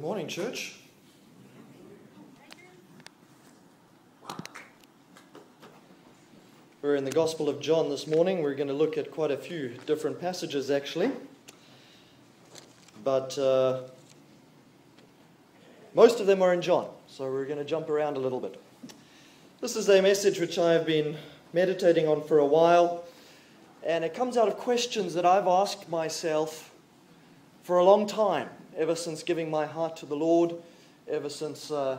Good morning, church. We're in the Gospel of John this morning. We're going to look at quite a few different passages, actually. But uh, most of them are in John, so we're going to jump around a little bit. This is a message which I've been meditating on for a while, and it comes out of questions that I've asked myself for a long time, ever since giving my heart to the Lord, ever since uh,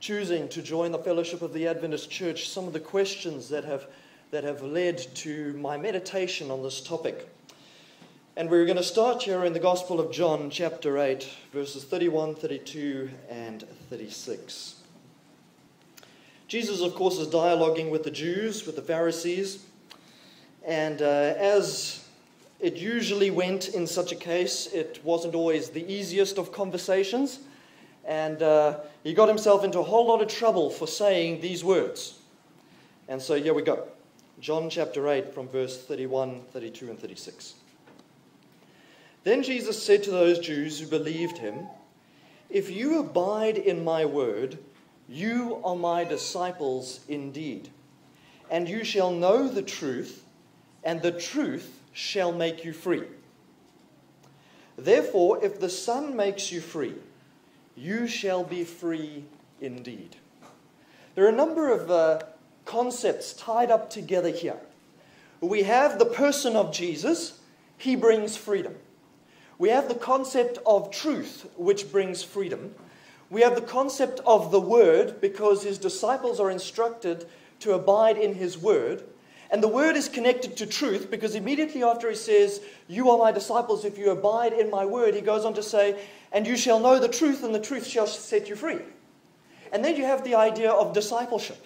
choosing to join the fellowship of the Adventist Church. Some of the questions that have that have led to my meditation on this topic. And we're going to start here in the Gospel of John, chapter 8, verses 31, 32, and 36. Jesus, of course, is dialoguing with the Jews, with the Pharisees. And uh, as it usually went in such a case, it wasn't always the easiest of conversations. And uh, he got himself into a whole lot of trouble for saying these words. And so here we go. John chapter 8, from verse 31, 32, and 36. Then Jesus said to those Jews who believed him, If you abide in my word, you are my disciples indeed, and you shall know the truth, and the truth shall make you free. Therefore, if the Son makes you free, you shall be free indeed. There are a number of uh, concepts tied up together here. We have the person of Jesus, he brings freedom. We have the concept of truth, which brings freedom. We have the concept of the word, because his disciples are instructed to abide in his word. And the word is connected to truth because immediately after he says, You are my disciples if you abide in my word, he goes on to say, And you shall know the truth, and the truth shall set you free. And then you have the idea of discipleship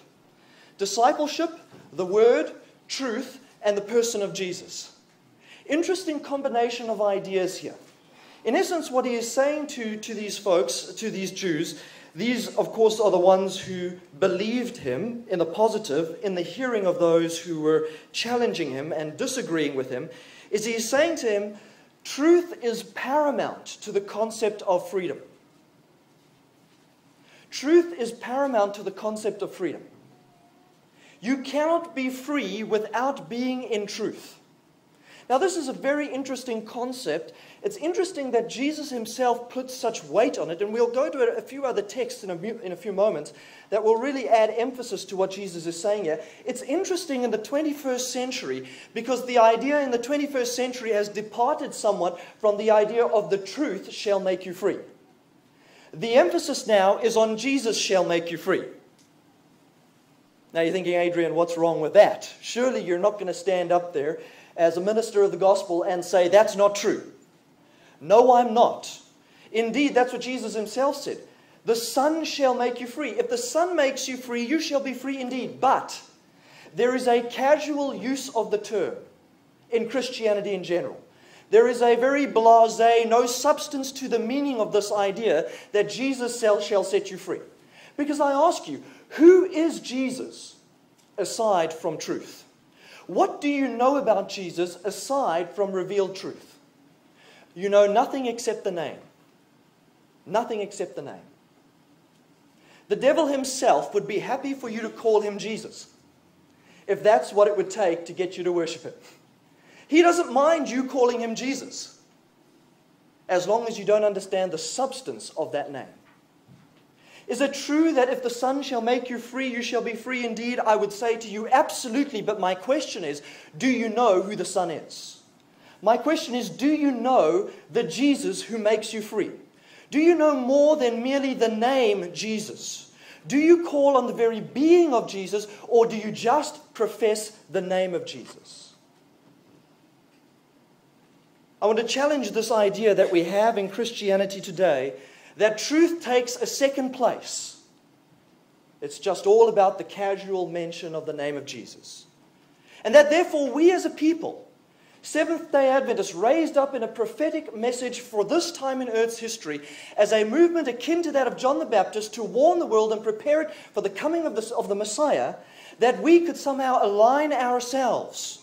discipleship, the word, truth, and the person of Jesus. Interesting combination of ideas here. In essence, what he is saying to, to these folks, to these Jews, these, of course, are the ones who believed him in the positive, in the hearing of those who were challenging him and disagreeing with him, is he's saying to him, truth is paramount to the concept of freedom. Truth is paramount to the concept of freedom. You cannot be free without being in truth. Now, this is a very interesting concept. It's interesting that Jesus himself puts such weight on it, and we'll go to a few other texts in a, in a few moments that will really add emphasis to what Jesus is saying here. It's interesting in the 21st century because the idea in the 21st century has departed somewhat from the idea of the truth shall make you free. The emphasis now is on Jesus shall make you free. Now you're thinking, Adrian, what's wrong with that? Surely you're not going to stand up there as a minister of the gospel and say, that's not true. No, I'm not. Indeed, that's what Jesus himself said. The Son shall make you free. If the Son makes you free, you shall be free indeed. But there is a casual use of the term in Christianity in general. There is a very blase, no substance to the meaning of this idea that Jesus shall set you free. Because I ask you, who is Jesus aside from truth? What do you know about Jesus aside from revealed truth? You know nothing except the name. Nothing except the name. The devil himself would be happy for you to call him Jesus if that's what it would take to get you to worship him. He doesn't mind you calling him Jesus as long as you don't understand the substance of that name. Is it true that if the Son shall make you free, you shall be free indeed? I would say to you, absolutely. But my question is, do you know who the Son is? My question is, do you know the Jesus who makes you free? Do you know more than merely the name Jesus? Do you call on the very being of Jesus, or do you just profess the name of Jesus? I want to challenge this idea that we have in Christianity today that truth takes a second place. It's just all about the casual mention of the name of Jesus. And that therefore we as a people, Seventh day Adventists, raised up in a prophetic message for this time in Earth's history as a movement akin to that of John the Baptist to warn the world and prepare it for the coming of the, of the Messiah, that we could somehow align ourselves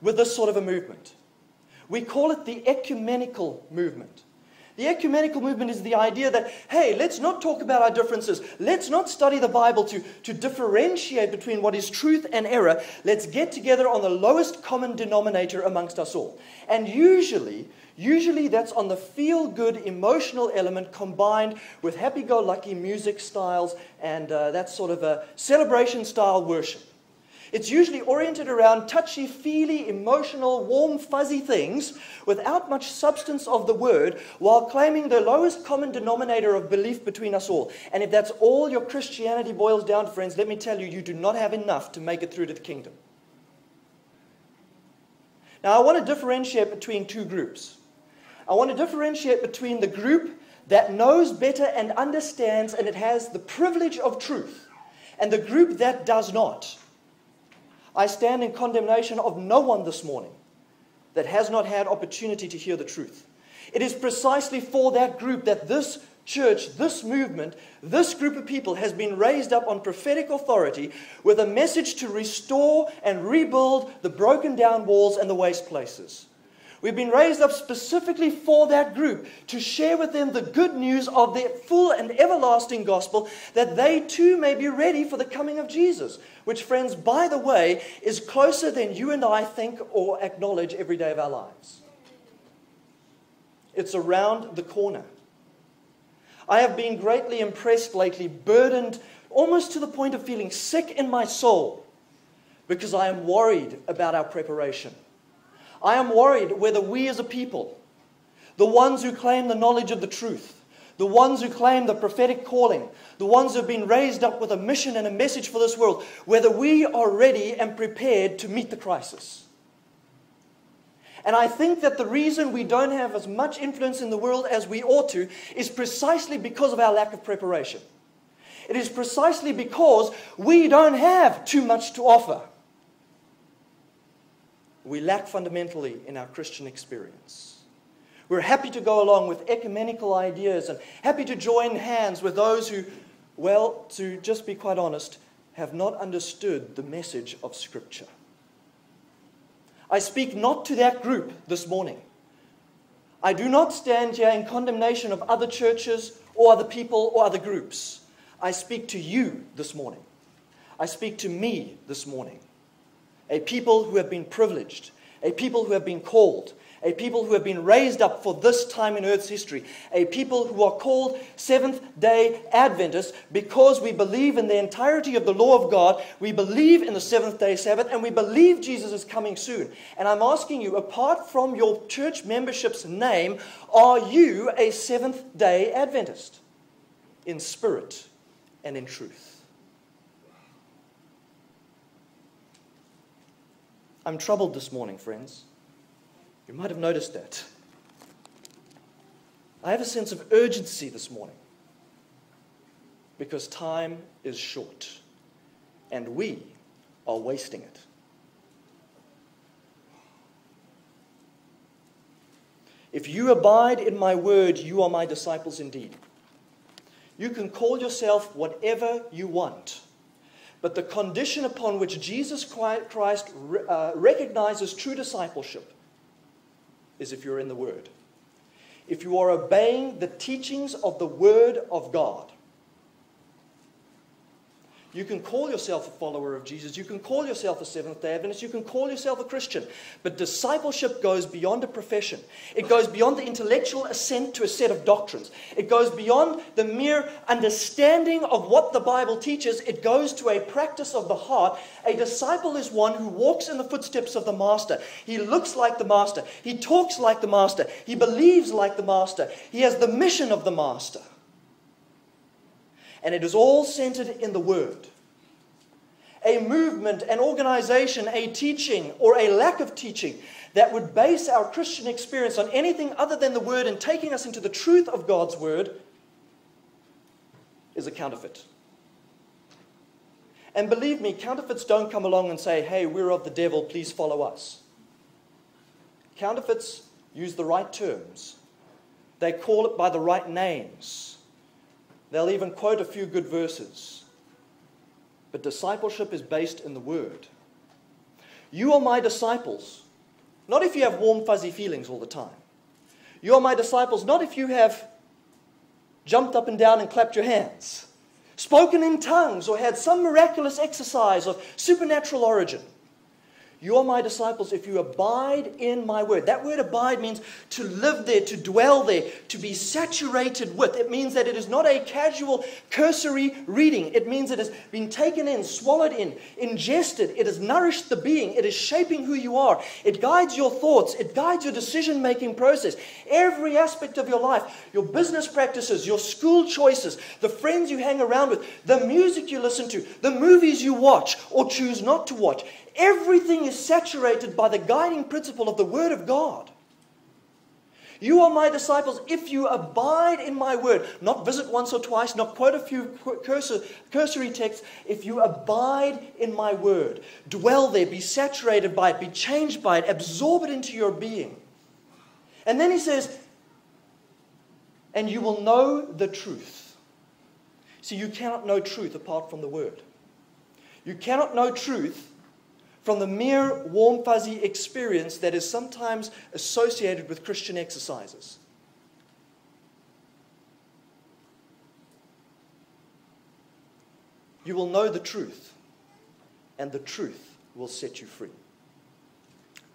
with this sort of a movement. We call it the ecumenical movement. The ecumenical movement is the idea that, hey, let's not talk about our differences. Let's not study the Bible to, to differentiate between what is truth and error. Let's get together on the lowest common denominator amongst us all. And usually, usually that's on the feel good emotional element combined with happy go lucky music styles and uh, that sort of a celebration style worship. It's usually oriented around touchy feely, emotional, warm, fuzzy things without much substance of the word while claiming the lowest common denominator of belief between us all. And if that's all your Christianity boils down to, friends, let me tell you, you do not have enough to make it through to the kingdom. Now, I want to differentiate between two groups. I want to differentiate between the group that knows better and understands and it has the privilege of truth, and the group that does not. I stand in condemnation of no one this morning that has not had opportunity to hear the truth. It is precisely for that group that this church, this movement, this group of people has been raised up on prophetic authority with a message to restore and rebuild the broken down walls and the waste places. We've been raised up specifically for that group to share with them the good news of the full and everlasting gospel that they too may be ready for the coming of Jesus, which, friends, by the way, is closer than you and I think or acknowledge every day of our lives. It's around the corner. I have been greatly impressed lately, burdened almost to the point of feeling sick in my soul because I am worried about our preparation. I am worried whether we as a people, the ones who claim the knowledge of the truth, the ones who claim the prophetic calling, the ones who have been raised up with a mission and a message for this world, whether we are ready and prepared to meet the crisis. And I think that the reason we don't have as much influence in the world as we ought to is precisely because of our lack of preparation. It is precisely because we don't have too much to offer we lack fundamentally in our Christian experience. We're happy to go along with ecumenical ideas and happy to join hands with those who, well, to just be quite honest, have not understood the message of Scripture. I speak not to that group this morning. I do not stand here in condemnation of other churches or other people or other groups. I speak to you this morning. I speak to me this morning a people who have been privileged, a people who have been called, a people who have been raised up for this time in Earth's history, a people who are called Seventh day Adventists because we believe in the entirety of the law of God, we believe in the seventh day Sabbath, and we believe Jesus is coming soon. And I'm asking you, apart from your church membership's name, are you a seventh day Adventist in spirit and in truth? I'm troubled this morning, friends. You might have noticed that. I have a sense of urgency this morning because time is short and we are wasting it. If you abide in my word, you are my disciples indeed. You can call yourself whatever you want. But the condition upon which Jesus Christ uh, recognizes true discipleship is if you're in the Word. If you are obeying the teachings of the Word of God, you can call yourself a follower of Jesus. You can call yourself a Seventh day Adventist. You can call yourself a Christian. But discipleship goes beyond a profession, it goes beyond the intellectual assent to a set of doctrines, it goes beyond the mere understanding of what the Bible teaches. It goes to a practice of the heart. A disciple is one who walks in the footsteps of the Master. He looks like the Master, he talks like the Master, he believes like the Master, he has the mission of the Master. And it is all centered in the Word. A movement, an organization, a teaching, or a lack of teaching that would base our Christian experience on anything other than the Word and taking us into the truth of God's Word is a counterfeit. And believe me, counterfeits don't come along and say, hey, we're of the devil, please follow us. Counterfeits use the right terms, they call it by the right names. They'll even quote a few good verses. But discipleship is based in the Word. You are my disciples, not if you have warm, fuzzy feelings all the time. You are my disciples not if you have jumped up and down and clapped your hands, spoken in tongues, or had some miraculous exercise of supernatural origin. You are my disciples if you abide in my word. That word abide means to live there, to dwell there, to be saturated with. It means that it is not a casual, cursory reading. It means it has been taken in, swallowed in, ingested. It has nourished the being. It is shaping who you are. It guides your thoughts. It guides your decision making process. Every aspect of your life, your business practices, your school choices, the friends you hang around with, the music you listen to, the movies you watch or choose not to watch. Everything is saturated by the guiding principle of the Word of God. You are my disciples if you abide in my word. Not visit once or twice, not quote a few cursory texts. If you abide in my word, dwell there, be saturated by it, be changed by it, absorb it into your being. And then he says, and you will know the truth. See, you cannot know truth apart from the word. You cannot know truth from the mere warm, fuzzy experience that is sometimes associated with Christian exercises. You will know the truth, and the truth will set you free.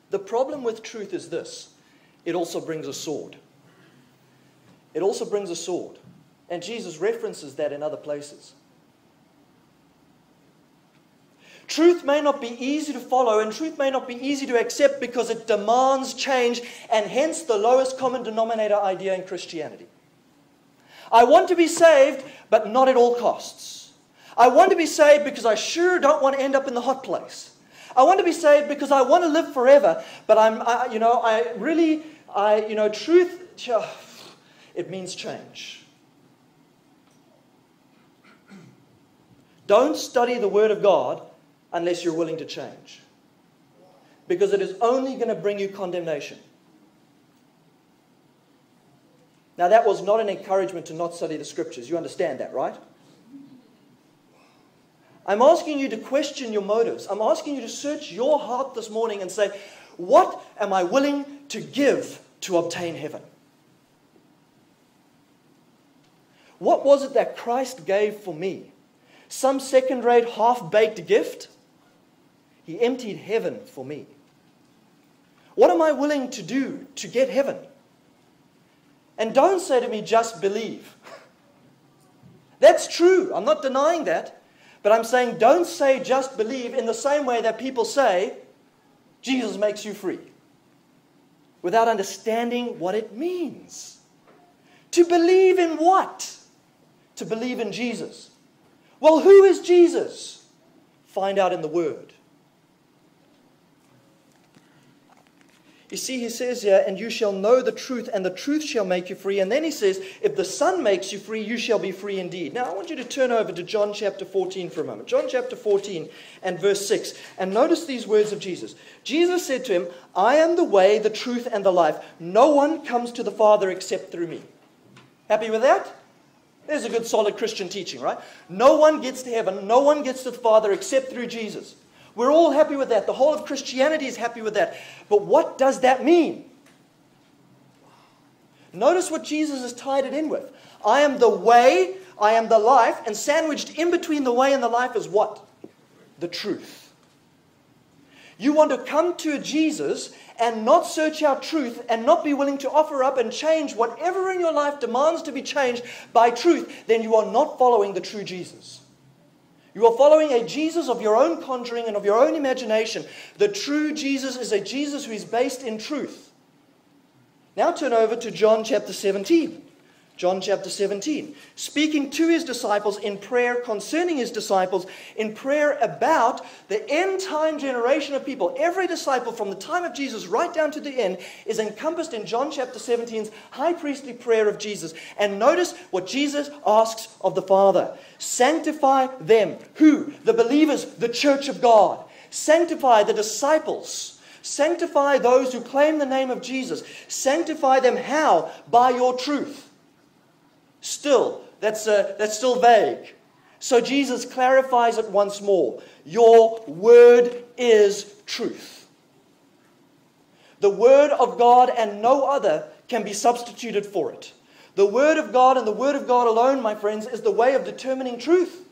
The problem with truth is this it also brings a sword. It also brings a sword. And Jesus references that in other places. Truth may not be easy to follow and truth may not be easy to accept because it demands change and hence the lowest common denominator idea in Christianity. I want to be saved, but not at all costs. I want to be saved because I sure don't want to end up in the hot place. I want to be saved because I want to live forever, but I'm, I, you know, I really, I, you know, truth, it means change. Don't study the Word of God unless you're willing to change. Because it is only going to bring you condemnation. Now, that was not an encouragement to not study the scriptures. You understand that, right? I'm asking you to question your motives. I'm asking you to search your heart this morning and say, What am I willing to give to obtain heaven? What was it that Christ gave for me? Some second rate, half baked gift? He emptied heaven for me. What am I willing to do to get heaven? And don't say to me, just believe. That's true. I'm not denying that. But I'm saying, don't say just believe in the same way that people say, Jesus makes you free, without understanding what it means. To believe in what? To believe in Jesus. Well, who is Jesus? Find out in the Word. You see, he says here, and you shall know the truth, and the truth shall make you free. And then he says, if the Son makes you free, you shall be free indeed. Now, I want you to turn over to John chapter 14 for a moment. John chapter 14 and verse 6. And notice these words of Jesus. Jesus said to him, I am the way, the truth, and the life. No one comes to the Father except through me. Happy with that? There's a good, solid Christian teaching, right? No one gets to heaven, no one gets to the Father except through Jesus. We're all happy with that. The whole of Christianity is happy with that. But what does that mean? Notice what Jesus has tied it in with. I am the way, I am the life, and sandwiched in between the way and the life is what? The truth. You want to come to Jesus and not search out truth and not be willing to offer up and change whatever in your life demands to be changed by truth, then you are not following the true Jesus. You are following a Jesus of your own conjuring and of your own imagination. The true Jesus is a Jesus who is based in truth. Now turn over to John chapter 17. John chapter 17, speaking to his disciples in prayer concerning his disciples, in prayer about the end time generation of people. Every disciple from the time of Jesus right down to the end is encompassed in John chapter 17's high priestly prayer of Jesus. And notice what Jesus asks of the Father Sanctify them. Who? The believers, the church of God. Sanctify the disciples. Sanctify those who claim the name of Jesus. Sanctify them how? By your truth. Still, that's, uh, that's still vague. So Jesus clarifies it once more. Your word is truth. The word of God and no other can be substituted for it. The Word of God and the Word of God alone, my friends, is the way of determining truth.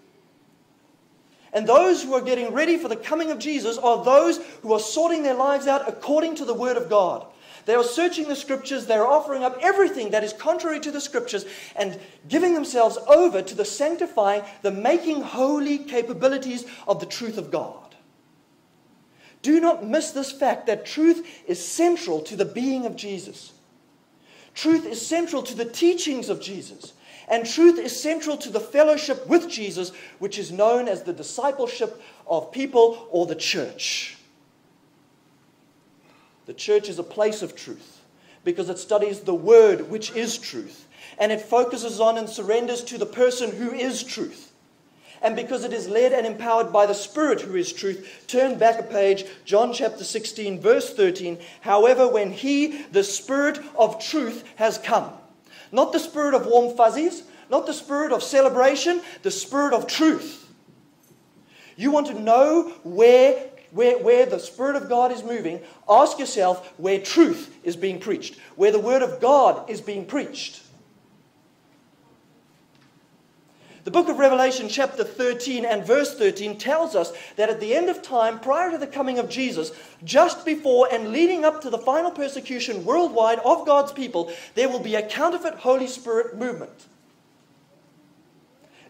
And those who are getting ready for the coming of Jesus are those who are sorting their lives out according to the Word of God. They are searching the Scriptures, they are offering up everything that is contrary to the Scriptures and giving themselves over to the sanctifying, the making holy capabilities of the truth of God. Do not miss this fact that truth is central to the being of Jesus. Truth is central to the teachings of Jesus. And truth is central to the fellowship with Jesus, which is known as the discipleship of people or the church. The church is a place of truth because it studies the word, which is truth, and it focuses on and surrenders to the person who is truth. And because it is led and empowered by the Spirit who is truth, turn back a page, John chapter 16, verse 13. However, when He, the Spirit of truth, has come, not the spirit of warm fuzzies, not the spirit of celebration, the spirit of truth. You want to know where, where, where the Spirit of God is moving? Ask yourself where truth is being preached, where the Word of God is being preached. The book of Revelation, chapter 13 and verse 13, tells us that at the end of time, prior to the coming of Jesus, just before and leading up to the final persecution worldwide of God's people, there will be a counterfeit Holy Spirit movement.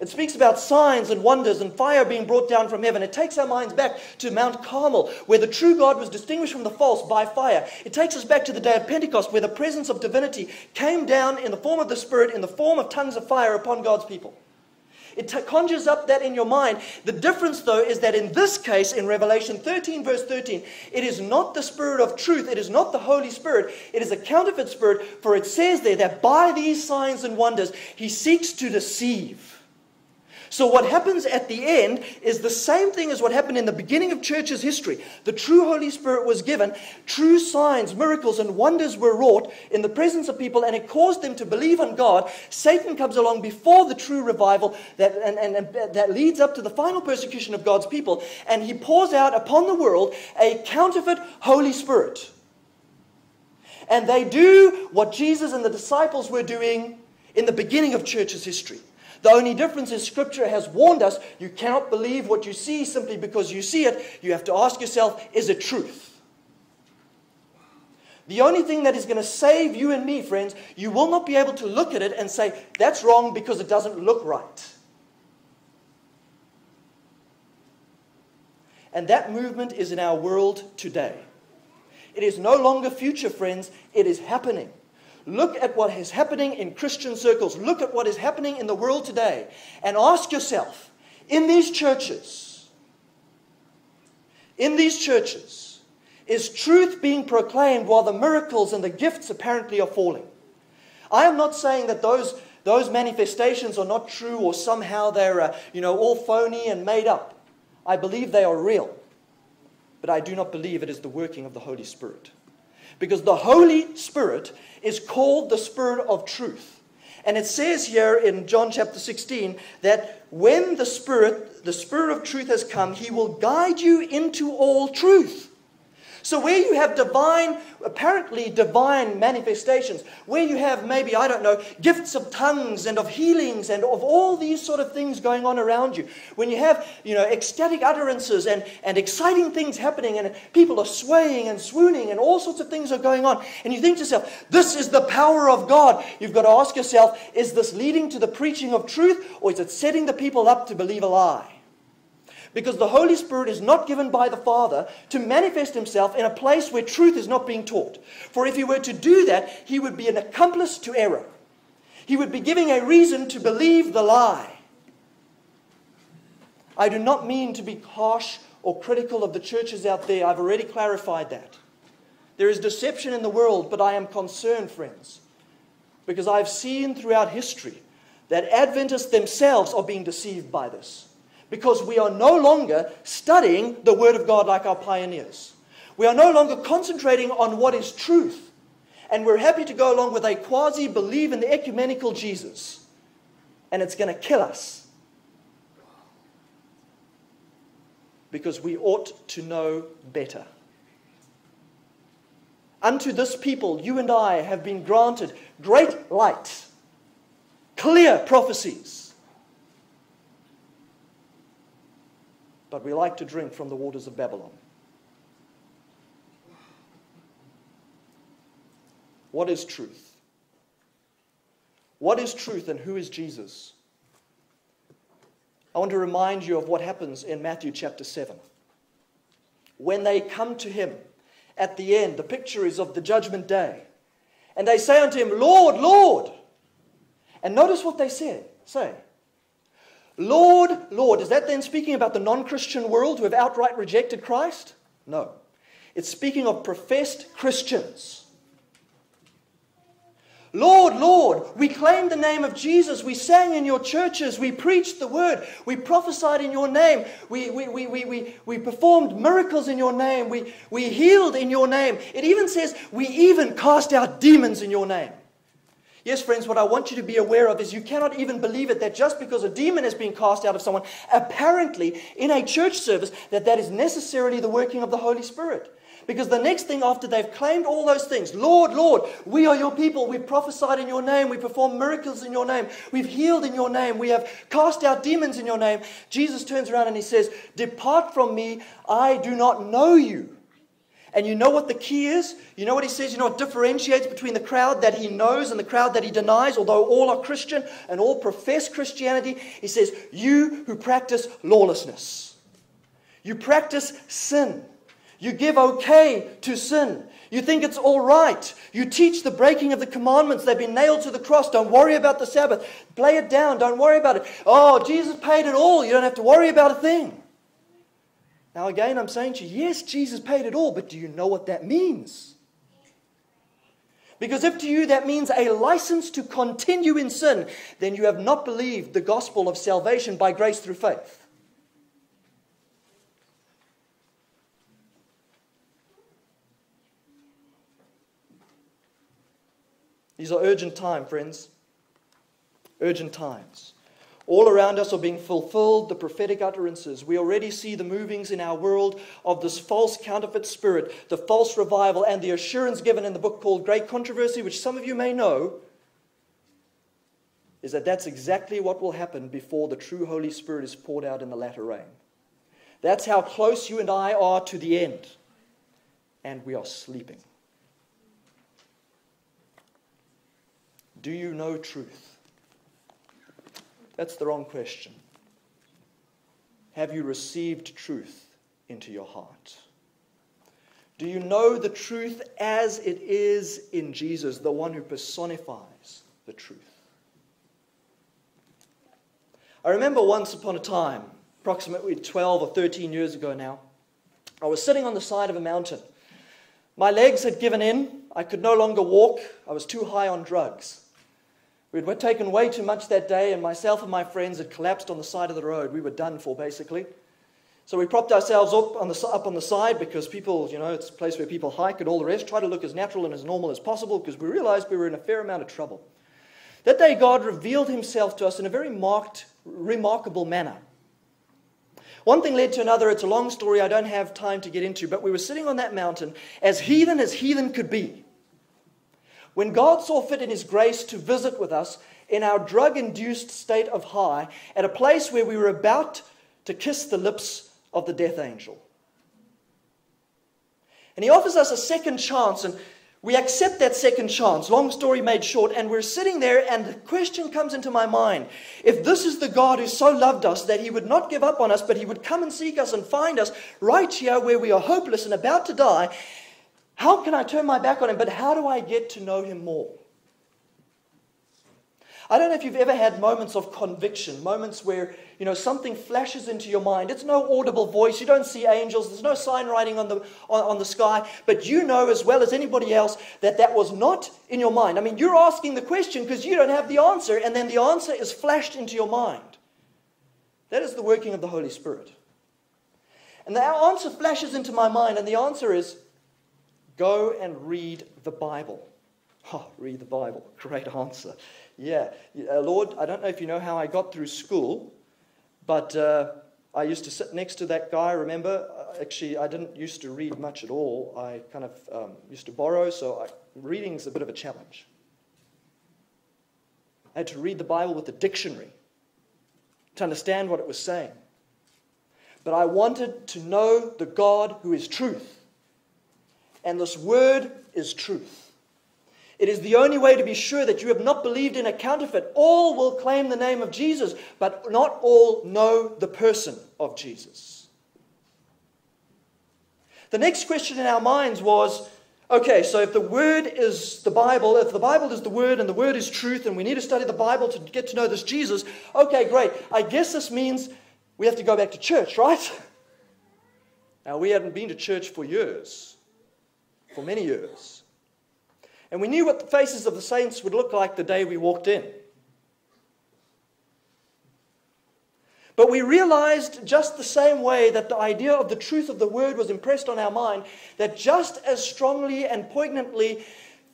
It speaks about signs and wonders and fire being brought down from heaven. It takes our minds back to Mount Carmel, where the true God was distinguished from the false by fire. It takes us back to the day of Pentecost, where the presence of divinity came down in the form of the Spirit, in the form of tongues of fire upon God's people. It conjures up that in your mind. The difference, though, is that in this case, in Revelation 13, verse 13, it is not the Spirit of truth, it is not the Holy Spirit, it is a counterfeit spirit, for it says there that by these signs and wonders, he seeks to deceive. So, what happens at the end is the same thing as what happened in the beginning of church's history. The true Holy Spirit was given, true signs, miracles, and wonders were wrought in the presence of people, and it caused them to believe on God. Satan comes along before the true revival that, and, and, and that leads up to the final persecution of God's people, and he pours out upon the world a counterfeit Holy Spirit. And they do what Jesus and the disciples were doing in the beginning of church's history. The only difference is Scripture has warned us you cannot believe what you see simply because you see it. You have to ask yourself, is it truth? The only thing that is going to save you and me, friends, you will not be able to look at it and say, that's wrong because it doesn't look right. And that movement is in our world today. It is no longer future, friends, it is happening. Look at what is happening in Christian circles. Look at what is happening in the world today. And ask yourself in these churches, in these churches, is truth being proclaimed while the miracles and the gifts apparently are falling? I am not saying that those, those manifestations are not true or somehow they're uh, you know, all phony and made up. I believe they are real. But I do not believe it is the working of the Holy Spirit. Because the Holy Spirit is called the Spirit of truth. And it says here in John chapter 16 that when the Spirit, the Spirit of truth has come, he will guide you into all truth. So, where you have divine, apparently divine manifestations, where you have maybe, I don't know, gifts of tongues and of healings and of all these sort of things going on around you, when you have, you know, ecstatic utterances and, and exciting things happening and people are swaying and swooning and all sorts of things are going on, and you think to yourself, this is the power of God, you've got to ask yourself, is this leading to the preaching of truth or is it setting the people up to believe a lie? Because the Holy Spirit is not given by the Father to manifest himself in a place where truth is not being taught. For if he were to do that, he would be an accomplice to error. He would be giving a reason to believe the lie. I do not mean to be harsh or critical of the churches out there. I've already clarified that. There is deception in the world, but I am concerned, friends, because I've seen throughout history that Adventists themselves are being deceived by this because we are no longer studying the Word of God like our pioneers. We are no longer concentrating on what is truth. And we're happy to go along with a quasi believe in the ecumenical Jesus. And it's going to kill us. Because we ought to know better. unto this people, you and I have been granted great light, clear prophecies. But we like to drink from the waters of Babylon. What is truth? What is truth and who is Jesus? I want to remind you of what happens in Matthew chapter 7. When they come to him at the end, the picture is of the judgment day. And they say unto him, Lord, Lord. And notice what they say. Say, Lord, Lord. Is that then speaking about the non Christian world who have outright rejected Christ? No. It's speaking of professed Christians Lord, Lord, we claimed the name of Jesus. We sang in your churches. We preached the word. We prophesied in your name. We, we, we, we, we, we performed miracles in your name. We, we healed in your name. It even says we even cast out demons in your name. Yes, friends, what I want you to be aware of is you cannot even believe it that just because a demon has been cast out of someone, apparently in a church service, that that is necessarily the working of the Holy Spirit. Because the next thing after they've claimed all those things, Lord, Lord, we are your people. We've prophesied in your name. We performed miracles in your name. We've healed in your name. We have cast out demons in your name. Jesus turns around and he says, Depart from me. I do not know you. And you know what the key is? You know what he says? You know what differentiates between the crowd that he knows and the crowd that he denies, although all are Christian and all profess Christianity? He says, You who practice lawlessness, you practice sin. You give okay to sin. You think it's all right. You teach the breaking of the commandments. They've been nailed to the cross. Don't worry about the Sabbath. Play it down. Don't worry about it. Oh, Jesus paid it all. You don't have to worry about a thing. Now, again, I'm saying to you, yes, Jesus paid it all, but do you know what that means? Because if to you that means a license to continue in sin, then you have not believed the gospel of salvation by grace through faith. These are urgent times, friends. Urgent times. All around us are being fulfilled the prophetic utterances. We already see the movings in our world of this false counterfeit spirit, the false revival, and the assurance given in the book called Great Controversy, which some of you may know, is that that's exactly what will happen before the true Holy Spirit is poured out in the latter rain. That's how close you and I are to the end. And we are sleeping. Do you know truth? That's the wrong question. Have you received truth into your heart? Do you know the truth as it is in Jesus, the one who personifies the truth? I remember once upon a time, approximately 12 or 13 years ago now, I was sitting on the side of a mountain. My legs had given in. I could no longer walk. I was too high on drugs. We had taken way too much that day, and myself and my friends had collapsed on the side of the road. We were done for, basically. So we propped ourselves up on, the, up on the side because people, you know, it's a place where people hike and all the rest, try to look as natural and as normal as possible because we realized we were in a fair amount of trouble. That day, God revealed himself to us in a very marked, remarkable manner. One thing led to another. It's a long story I don't have time to get into, but we were sitting on that mountain as heathen as heathen could be. When God saw fit in His grace to visit with us in our drug induced state of high at a place where we were about to kiss the lips of the death angel. And He offers us a second chance, and we accept that second chance. Long story made short, and we're sitting there, and the question comes into my mind if this is the God who so loved us that He would not give up on us, but He would come and seek us and find us right here where we are hopeless and about to die, how can I turn my back on him? But how do I get to know him more? I don't know if you've ever had moments of conviction, moments where you know something flashes into your mind. It's no audible voice. You don't see angels. There's no sign writing on the on, on, the sky. But you know as well as anybody else that that was not in your mind. I mean, you're asking the question because you don't have the answer, and then the answer is flashed into your mind. That is the working of the Holy Spirit. And the answer flashes into my mind, and the answer is Go and read the Bible. Oh, read the Bible. Great answer. Yeah. Uh, Lord, I don't know if you know how I got through school, but uh, I used to sit next to that guy, remember? actually, I didn't used to read much at all. I kind of um, used to borrow, so I, reading is a bit of a challenge. I had to read the Bible with a dictionary to understand what it was saying. But I wanted to know the God who is truth. And this word is truth. It is the only way to be sure that you have not believed in a counterfeit. All will claim the name of Jesus, but not all know the person of Jesus. The next question in our minds was okay, so if the Word is the Bible, if the Bible is the Word and the Word is truth, and we need to study the Bible to get to know this Jesus, okay, great. I guess this means we have to go back to church, right? Now, we hadn't been to church for years, for many years. And we knew what the faces of the saints would look like the day we walked in. But we realized just the same way that the idea of the truth of the word was impressed on our mind, that just as strongly and poignantly,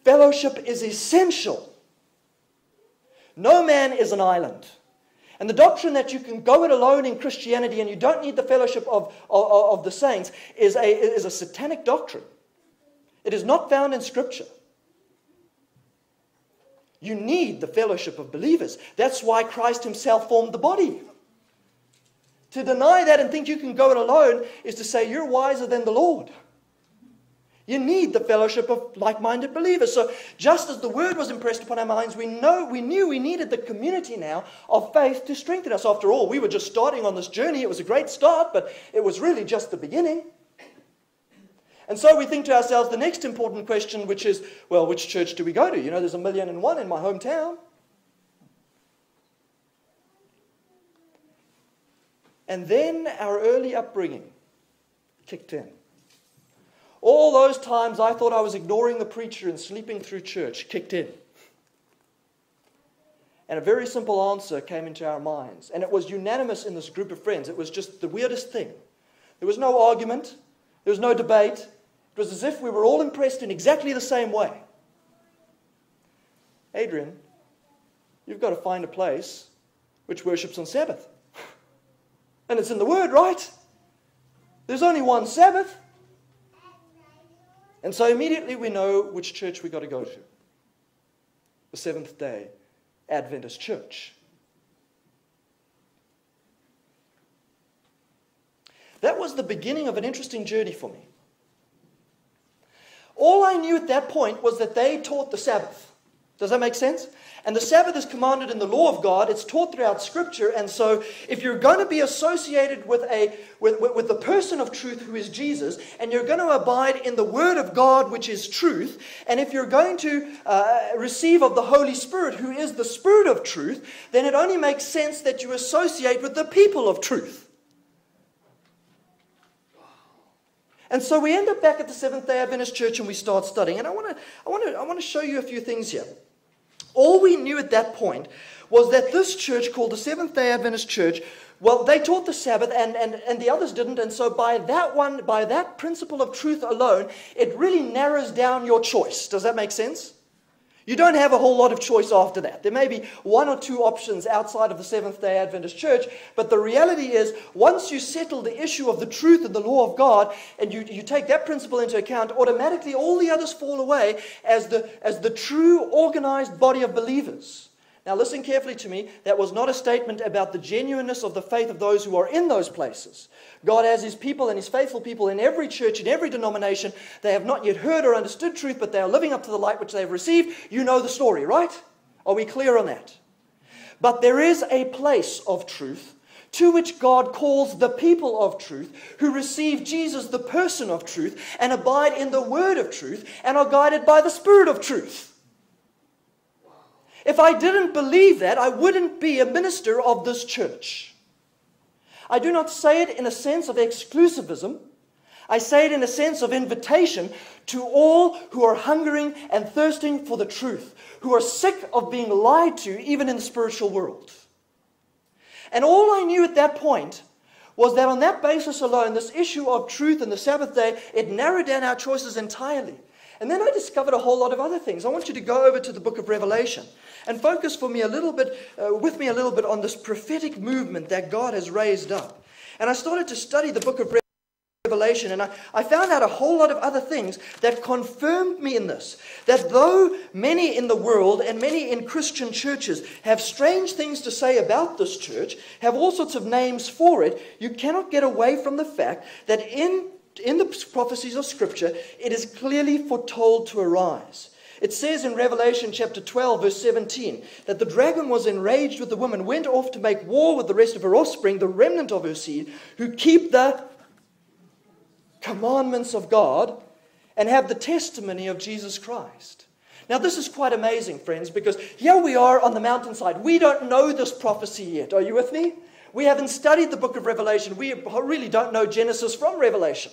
fellowship is essential. No man is an island. And the doctrine that you can go it alone in Christianity and you don't need the fellowship of, of, of the saints is a, is a satanic doctrine. It is not found in Scripture. You need the fellowship of believers. That's why Christ himself formed the body. To deny that and think you can go it alone is to say you're wiser than the Lord. You need the fellowship of like-minded believers. So just as the word was impressed upon our minds, we know we knew we needed the community now of faith to strengthen us. After all, we were just starting on this journey. It was a great start, but it was really just the beginning. And so we think to ourselves the next important question, which is, well, which church do we go to? You know, there's a million and one in my hometown. And then our early upbringing kicked in. All those times I thought I was ignoring the preacher and sleeping through church kicked in. And a very simple answer came into our minds. And it was unanimous in this group of friends. It was just the weirdest thing. There was no argument, there was no debate, it was as if we were all impressed in exactly the same way. Adrian, you've got to find a place which worships on Sabbath. And it's in the Word, right? There's only one Sabbath. And so immediately we know which church we've got to go to the Seventh day Adventist Church. That was the beginning of an interesting journey for me. All I knew at that point was that they taught the Sabbath. Does that make sense? And the Sabbath is commanded in the law of God. It's taught throughout Scripture. And so, if you're going to be associated with, a, with, with, with, the person of truth who is Jesus, and you're going to abide in the Word of God, which is truth, and if you're going to uh, receive of the Holy Spirit, who is the Spirit of truth, then it only makes sense that you associate with the people of truth. And so we end up back at the Seventh day Adventist Church and we start studying. And I want to I want to I want to show you a few things here. All we knew at that point was that this church called the Seventh day Adventist Church, well, they taught the Sabbath and, and, and the others didn't. And so by that one, by that principle of truth alone, it really narrows down your choice. Does that make sense? You don't have a whole lot of choice after that. There may be one or two options outside of the Seventh day Adventist church, but the reality is, once you settle the issue of the truth and the law of God, and you, you take that principle into account, automatically all the others fall away as the, as the true organized body of believers. Now, listen carefully to me. That was not a statement about the genuineness of the faith of those who are in those places. God has His people and His faithful people in every church, in every denomination. They have not yet heard or understood truth, but they are living up to the light which they have received. You know the story, right? Are we clear on that? But there is a place of truth to which God calls the people of truth who receive Jesus, the person of truth, and abide in the word of truth and are guided by the Spirit of truth. If I didn't believe that, I wouldn't be a minister of this church. I do not say it in a sense of exclusivism. I say it in a sense of invitation to all who are hungering and thirsting for the truth, who are sick of being lied to, even in the spiritual world. And all I knew at that point was that on that basis alone, this issue of truth and the Sabbath day, it narrowed down our choices entirely. And then I discovered a whole lot of other things. I want you to go over to the book of Revelation and focus for me a little bit, uh, with me a little bit on this prophetic movement that God has raised up. And I started to study the book of Revelation, and I, I found out a whole lot of other things that confirmed me in this. That though many in the world and many in Christian churches have strange things to say about this church, have all sorts of names for it, you cannot get away from the fact that in, in the prophecies of Scripture, it is clearly foretold to arise. It says in Revelation chapter 12, verse 17, that the dragon was enraged with the woman, went off to make war with the rest of her offspring, the remnant of her seed, who keep the commandments of God and have the testimony of Jesus Christ. Now, this is quite amazing, friends, because here we are on the mountainside. We don't know this prophecy yet. Are you with me? We haven't studied the book of Revelation. We really don't know Genesis from Revelation.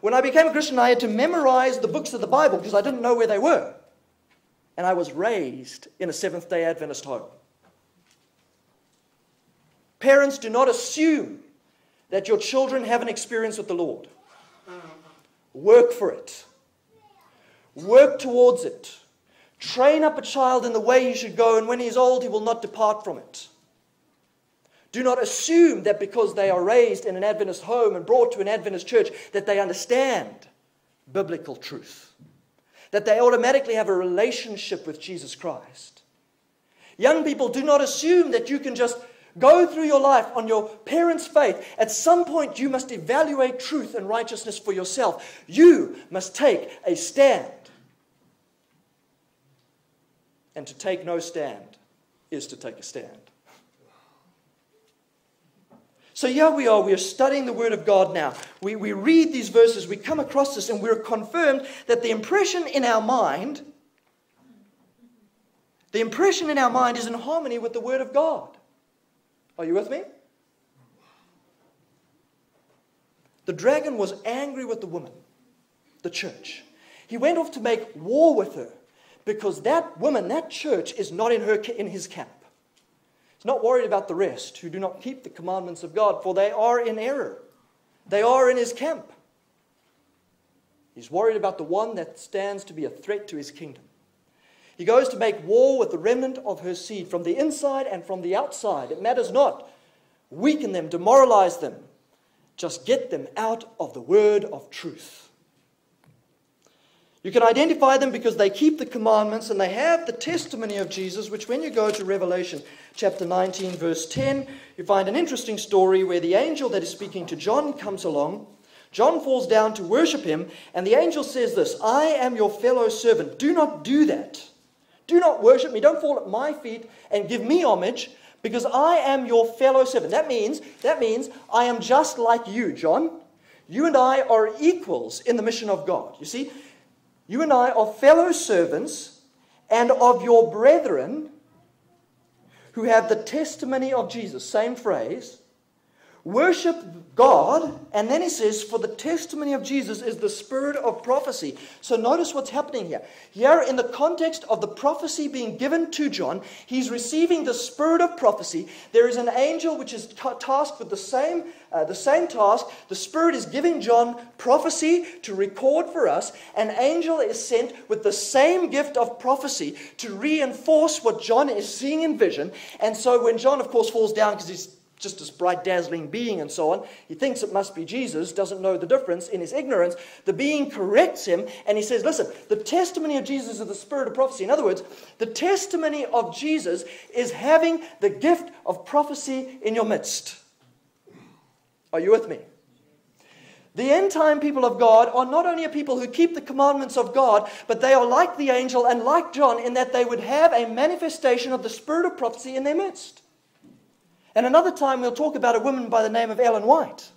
When I became a Christian, I had to memorize the books of the Bible because I didn't know where they were. And I was raised in a Seventh day Adventist home. Parents, do not assume that your children have an experience with the Lord. Work for it, work towards it. Train up a child in the way he should go, and when he is old, he will not depart from it. Do not assume that because they are raised in an Adventist home and brought to an Adventist church that they understand biblical truth, that they automatically have a relationship with Jesus Christ. Young people, do not assume that you can just go through your life on your parents' faith. At some point, you must evaluate truth and righteousness for yourself. You must take a stand. And to take no stand is to take a stand. So here we are, we are studying the Word of God now. We, we read these verses, we come across this, and we're confirmed that the impression in our mind, the impression in our mind is in harmony with the Word of God. Are you with me? The dragon was angry with the woman, the church. He went off to make war with her because that woman, that church, is not in, her, in his camp. He's not worried about the rest who do not keep the commandments of God, for they are in error. They are in his camp. He's worried about the one that stands to be a threat to his kingdom. He goes to make war with the remnant of her seed from the inside and from the outside. It matters not. Weaken them, demoralize them. Just get them out of the word of truth. You can identify them because they keep the commandments and they have the testimony of Jesus, which, when you go to Revelation chapter 19, verse 10, you find an interesting story where the angel that is speaking to John comes along. John falls down to worship him, and the angel says this I am your fellow servant. Do not do that. Do not worship me. Don't fall at my feet and give me homage, because I am your fellow servant. That means, that means I am just like you, John. You and I are equals in the mission of God. You see, you and I are fellow servants and of your brethren who have the testimony of Jesus. Same phrase. Worship God, and then he says, For the testimony of Jesus is the spirit of prophecy. So notice what's happening here. Here, in the context of the prophecy being given to John, he's receiving the spirit of prophecy. There is an angel which is tasked with the same, uh, the same task. The spirit is giving John prophecy to record for us. An angel is sent with the same gift of prophecy to reinforce what John is seeing in vision. And so when John, of course, falls down because he's just this bright, dazzling being and so on. He thinks it must be Jesus, doesn't know the difference in his ignorance. The being corrects him and he says, Listen, the testimony of Jesus is the spirit of prophecy. In other words, the testimony of Jesus is having the gift of prophecy in your midst. Are you with me? The end time people of God are not only a people who keep the commandments of God, but they are like the angel and like John in that they would have a manifestation of the spirit of prophecy in their midst. And another time we'll talk about a woman by the name of Ellen White.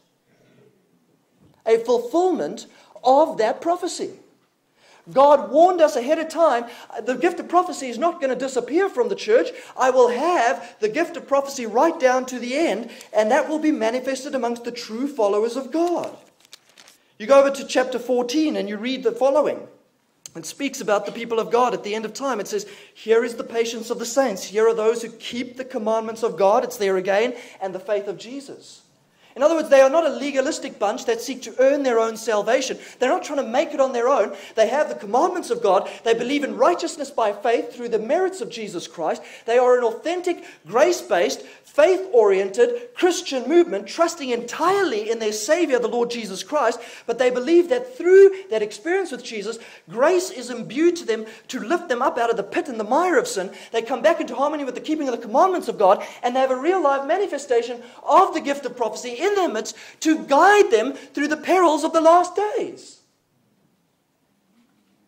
A fulfillment of that prophecy. God warned us ahead of time the gift of prophecy is not going to disappear from the church. I will have the gift of prophecy right down to the end, and that will be manifested amongst the true followers of God. You go over to chapter 14 and you read the following. It speaks about the people of God at the end of time. It says, Here is the patience of the saints. Here are those who keep the commandments of God. It's there again, and the faith of Jesus. In other words, they are not a legalistic bunch that seek to earn their own salvation. They're not trying to make it on their own. They have the commandments of God. They believe in righteousness by faith through the merits of Jesus Christ. They are an authentic, grace based, faith oriented Christian movement, trusting entirely in their Savior, the Lord Jesus Christ. But they believe that through that experience with Jesus, grace is imbued to them to lift them up out of the pit and the mire of sin. They come back into harmony with the keeping of the commandments of God, and they have a real life manifestation of the gift of prophecy in their midst to guide them through the perils of the last days.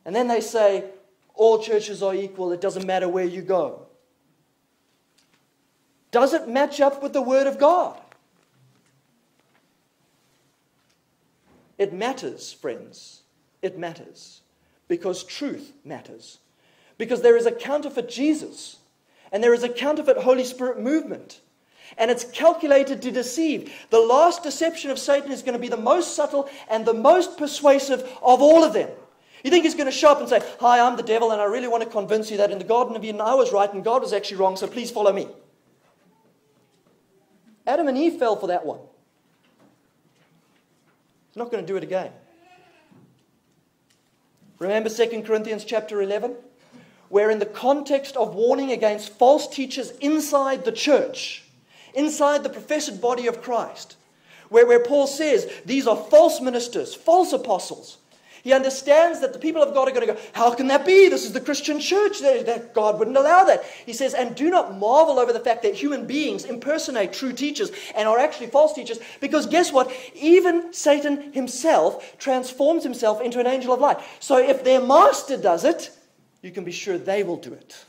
And then they say, all churches are equal, it doesn't matter where you go. Does it match up with the Word of God? It matters, friends. It matters. Because truth matters. Because there is a counterfeit Jesus and there is a counterfeit Holy Spirit movement and it's calculated to deceive. The last deception of Satan is going to be the most subtle and the most persuasive of all of them. You think he's going to show up and say, Hi, I'm the devil, and I really want to convince you that in the Garden of Eden I was right and God was actually wrong, so please follow me. Adam and Eve fell for that one. He's not going to do it again. Remember 2 Corinthians chapter 11? Where, in the context of warning against false teachers inside the church, inside the professed body of Christ, where, where Paul says these are false ministers, false apostles. He understands that the people of God are going to go, How can that be? This is the Christian church. That, God wouldn't allow that. He says, And do not marvel over the fact that human beings impersonate true teachers and are actually false teachers, because guess what? Even Satan himself transforms himself into an angel of light. So if their master does it, you can be sure they will do it.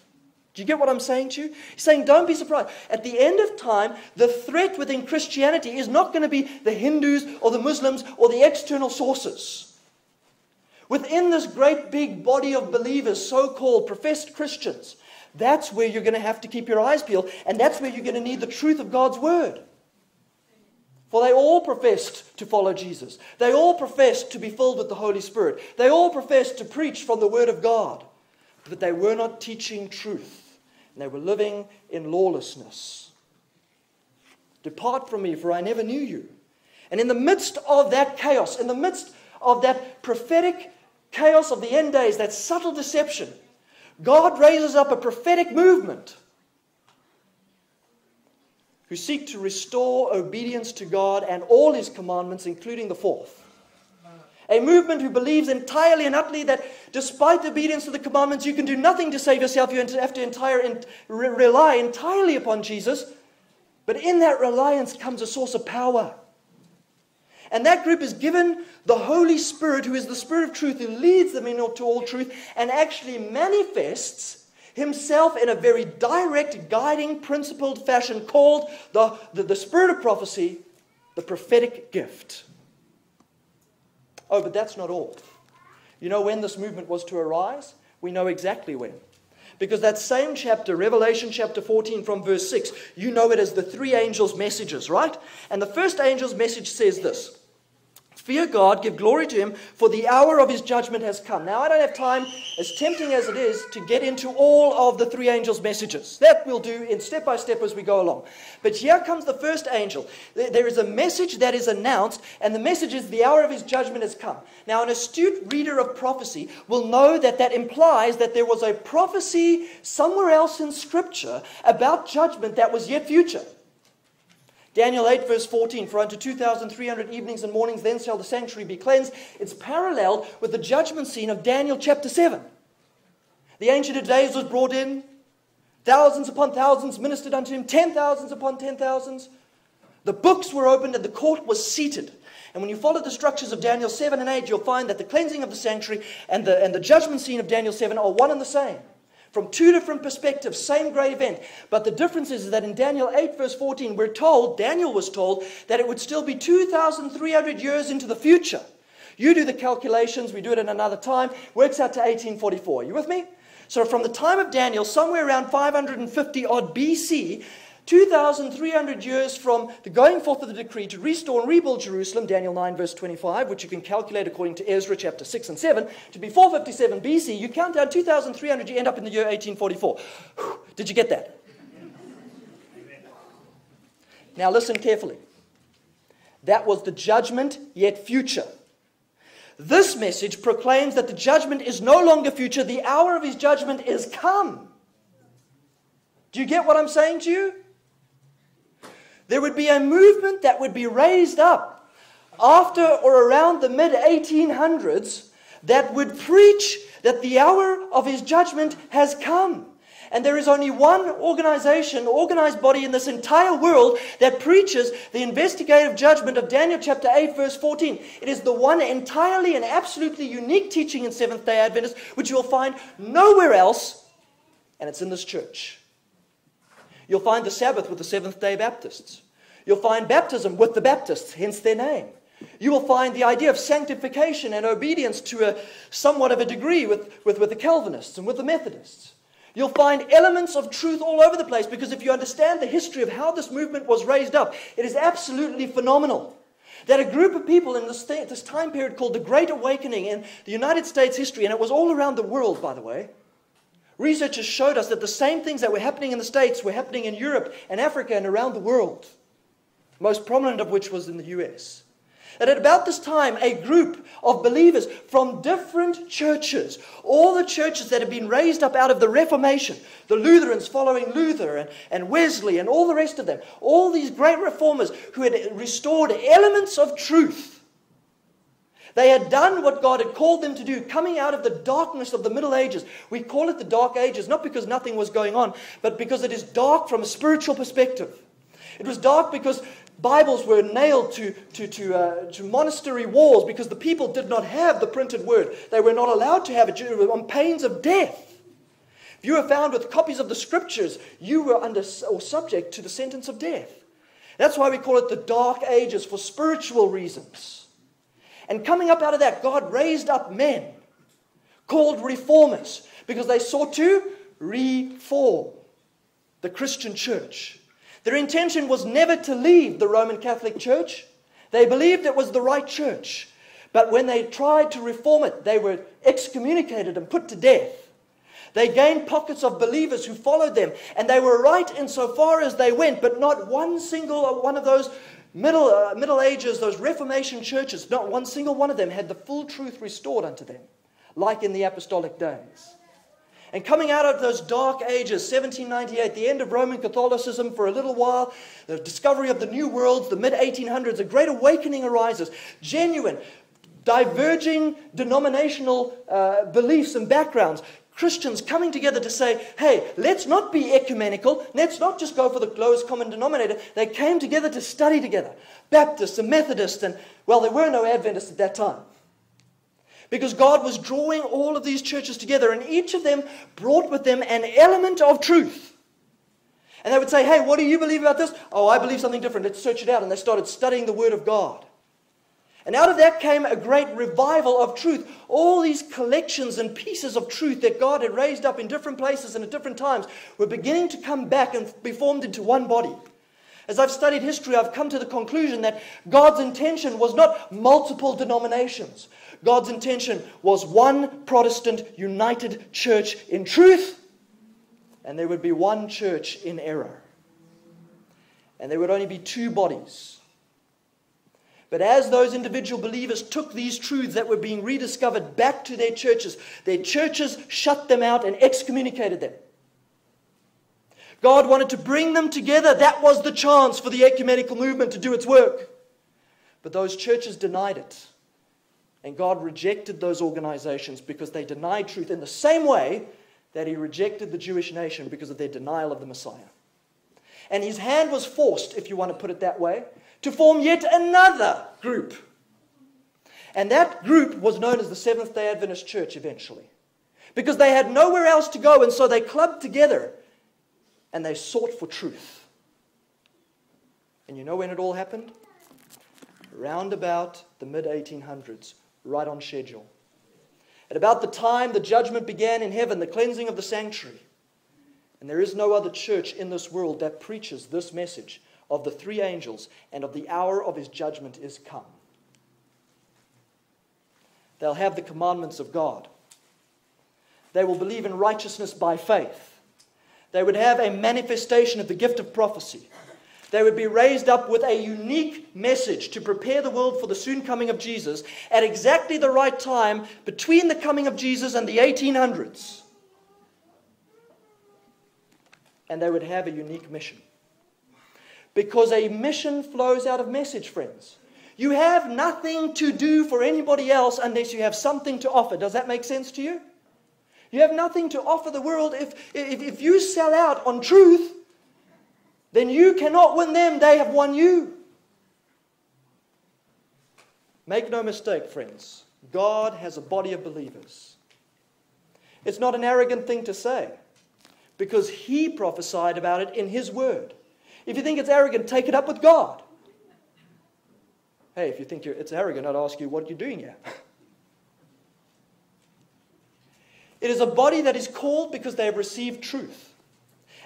Do you get what I'm saying to you? He's saying, don't be surprised. At the end of time, the threat within Christianity is not going to be the Hindus or the Muslims or the external sources. Within this great big body of believers, so called professed Christians, that's where you're going to have to keep your eyes peeled, and that's where you're going to need the truth of God's word. For they all professed to follow Jesus. They all professed to be filled with the Holy Spirit. They all professed to preach from the Word of God. But they were not teaching truth and they were living in lawlessness. Depart from me, for I never knew you. And in the midst of that chaos, in the midst of that prophetic chaos of the end days, that subtle deception, God raises up a prophetic movement who seek to restore obedience to God and all his commandments, including the fourth. A movement who believes entirely and utterly that despite obedience to the commandments, you can do nothing to save yourself. You have to entire, rely entirely upon Jesus. But in that reliance comes a source of power. And that group is given the Holy Spirit, who is the Spirit of truth, who leads them into all truth and actually manifests himself in a very direct, guiding, principled fashion called the, the, the Spirit of prophecy, the prophetic gift. Oh, but that's not all. You know when this movement was to arise? We know exactly when. Because that same chapter, Revelation chapter 14 from verse 6, you know it as the three angels' messages, right? And the first angel's message says this Fear God, give glory to Him, for the hour of His judgment has come. Now, I don't have time, as tempting as it is, to get into all of the three angels' messages. That we'll do in step by step as we go along. But here comes the first angel. There is a message that is announced, and the message is the hour of His judgment has come. Now, an astute reader of prophecy will know that that implies that there was a prophecy somewhere else in Scripture about judgment that was yet future. Daniel 8, verse 14 For unto 2,300 evenings and mornings then shall the sanctuary be cleansed. It's paralleled with the judgment scene of Daniel chapter 7. The Ancient of Days was brought in, thousands upon thousands ministered unto him, ten thousands upon ten thousands. The books were opened and the court was seated. And when you follow the structures of Daniel 7 and 8, you'll find that the cleansing of the sanctuary and the, and the judgment scene of Daniel 7 are one and the same from two different perspectives, same great event. But the difference is that in Daniel 8, verse 14, we're told, Daniel was told, that it would still be 2,300 years into the future. You do the calculations, we do it in another time, works out to 1844. Are you with me? So from the time of Daniel, somewhere around 550 odd BC, 2,300 years from the going forth of the decree to restore and rebuild Jerusalem, Daniel 9, verse 25, which you can calculate according to Ezra chapter 6 and 7, to be 457 BC, you count down 2,300, you end up in the year 1844. Did you get that? Now listen carefully. That was the judgment, yet future. This message proclaims that the judgment is no longer future, the hour of his judgment is come. Do you get what I'm saying to you? There would be a movement that would be raised up after or around the mid 1800s that would preach that the hour of his judgment has come. And there is only one organization, organized body in this entire world that preaches the investigative judgment of Daniel chapter 8, verse 14. It is the one entirely and absolutely unique teaching in Seventh day Adventists, which you will find nowhere else, and it's in this church. You'll find the Sabbath with the Seventh day Baptists. You'll find baptism with the Baptists, hence their name. You will find the idea of sanctification and obedience to a somewhat of a degree with, with, with the Calvinists and with the Methodists. You'll find elements of truth all over the place because if you understand the history of how this movement was raised up, it is absolutely phenomenal. That a group of people in this, th- this time period called the Great Awakening in the United States history, and it was all around the world, by the way, researchers showed us that the same things that were happening in the States were happening in Europe and Africa and around the world, most prominent of which was in the US. That at about this time, a group of believers from different churches, all the churches that had been raised up out of the Reformation, the Lutherans following Luther and, and Wesley and all the rest of them, all these great reformers who had restored elements of truth. They had done what God had called them to do, coming out of the darkness of the Middle Ages. We call it the Dark Ages, not because nothing was going on, but because it is dark from a spiritual perspective. It was dark because Bibles were nailed to, to, to, uh, to monastery walls because the people did not have the printed word. They were not allowed to have it on pains of death. If you were found with copies of the scriptures, you were under or subject to the sentence of death. That's why we call it the Dark Ages for spiritual reasons. And coming up out of that, God raised up men called reformers because they sought to reform the Christian church. Their intention was never to leave the Roman Catholic Church. They believed it was the right church. But when they tried to reform it, they were excommunicated and put to death. They gained pockets of believers who followed them, and they were right insofar as they went, but not one single one of those middle, uh, middle Ages, those Reformation churches, not one single one of them had the full truth restored unto them, like in the apostolic days. And coming out of those dark ages, 1798, the end of Roman Catholicism for a little while, the discovery of the New Worlds, the mid 1800s, a great awakening arises. Genuine, diverging denominational uh, beliefs and backgrounds. Christians coming together to say, hey, let's not be ecumenical. Let's not just go for the lowest common denominator. They came together to study together. Baptists and Methodists, and, well, there were no Adventists at that time. Because God was drawing all of these churches together, and each of them brought with them an element of truth. And they would say, Hey, what do you believe about this? Oh, I believe something different. Let's search it out. And they started studying the Word of God. And out of that came a great revival of truth. All these collections and pieces of truth that God had raised up in different places and at different times were beginning to come back and be formed into one body. As I've studied history, I've come to the conclusion that God's intention was not multiple denominations. God's intention was one Protestant united church in truth, and there would be one church in error. And there would only be two bodies. But as those individual believers took these truths that were being rediscovered back to their churches, their churches shut them out and excommunicated them. God wanted to bring them together. That was the chance for the ecumenical movement to do its work. But those churches denied it. And God rejected those organizations because they denied truth in the same way that He rejected the Jewish nation because of their denial of the Messiah. And His hand was forced, if you want to put it that way, to form yet another group. And that group was known as the Seventh day Adventist Church eventually. Because they had nowhere else to go, and so they clubbed together and they sought for truth. And you know when it all happened? Round about the mid 1800s, right on schedule. At about the time the judgment began in heaven, the cleansing of the sanctuary. And there is no other church in this world that preaches this message of the three angels and of the hour of his judgment is come. They'll have the commandments of God. They will believe in righteousness by faith. They would have a manifestation of the gift of prophecy. They would be raised up with a unique message to prepare the world for the soon coming of Jesus at exactly the right time between the coming of Jesus and the 1800s. And they would have a unique mission. Because a mission flows out of message, friends. You have nothing to do for anybody else unless you have something to offer. Does that make sense to you? You have nothing to offer the world. If, if, if you sell out on truth, then you cannot win them, they have won you. Make no mistake, friends, God has a body of believers. It's not an arrogant thing to say because He prophesied about it in His word. If you think it's arrogant, take it up with God. Hey, if you think it's arrogant, I'd ask you, what are you doing here? It is a body that is called because they have received truth.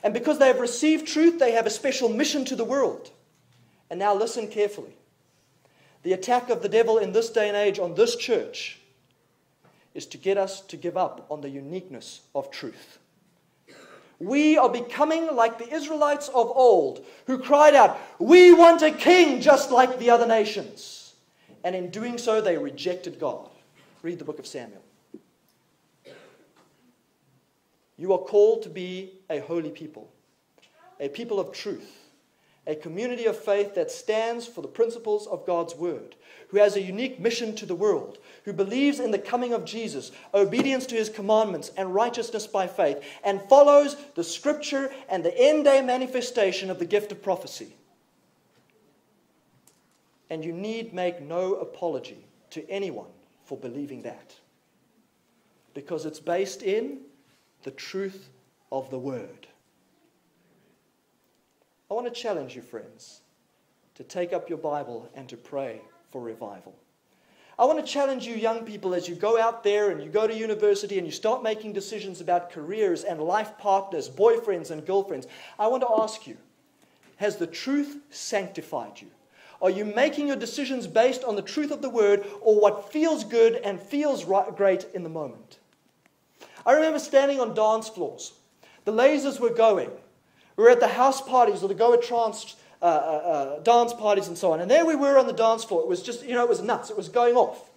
And because they have received truth, they have a special mission to the world. And now listen carefully. The attack of the devil in this day and age on this church is to get us to give up on the uniqueness of truth. We are becoming like the Israelites of old who cried out, We want a king just like the other nations. And in doing so, they rejected God. Read the book of Samuel. You are called to be a holy people, a people of truth, a community of faith that stands for the principles of God's word, who has a unique mission to the world, who believes in the coming of Jesus, obedience to his commandments, and righteousness by faith, and follows the scripture and the end day manifestation of the gift of prophecy. And you need make no apology to anyone for believing that. Because it's based in the truth of the word. I want to challenge you, friends, to take up your Bible and to pray for revival. I want to challenge you, young people, as you go out there and you go to university and you start making decisions about careers and life partners, boyfriends and girlfriends. I want to ask you Has the truth sanctified you? Are you making your decisions based on the truth of the word or what feels good and feels right, great in the moment? I remember standing on dance floors. The lasers were going. We were at the house parties or the Goa Trance uh, uh, uh, dance parties and so on. And there we were on the dance floor. It was just, you know, it was nuts. It was going off.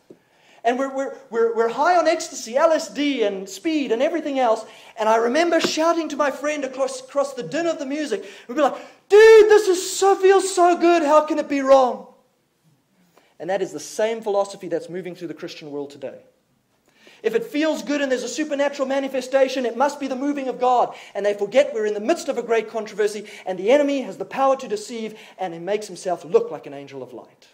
And we're, we're, we're, we're high on ecstasy, LSD, and speed, and everything else. And I remember shouting to my friend across, across the din of the music. We'd be like, dude, this is so, feels so good. How can it be wrong? And that is the same philosophy that's moving through the Christian world today. If it feels good and there's a supernatural manifestation, it must be the moving of God. And they forget we're in the midst of a great controversy and the enemy has the power to deceive and he makes himself look like an angel of light.